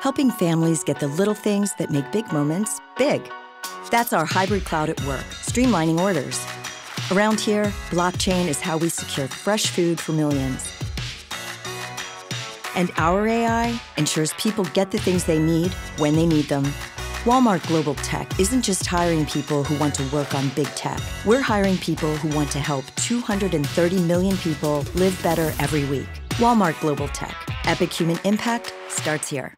helping families get the little things that make big moments big. That's our hybrid cloud at work, streamlining orders. Around here, blockchain is how we secure fresh food for millions. And our AI ensures people get the things they need when they need them. Walmart Global Tech isn't just hiring people who want to work on big tech. We're hiring people who want to help 230 million people live better every week. Walmart Global Tech. Epic human impact starts here.